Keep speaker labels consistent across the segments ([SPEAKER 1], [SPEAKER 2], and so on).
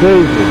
[SPEAKER 1] David.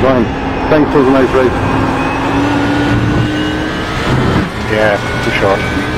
[SPEAKER 1] Fine. Thanks for the nice race.
[SPEAKER 2] Yeah, too short.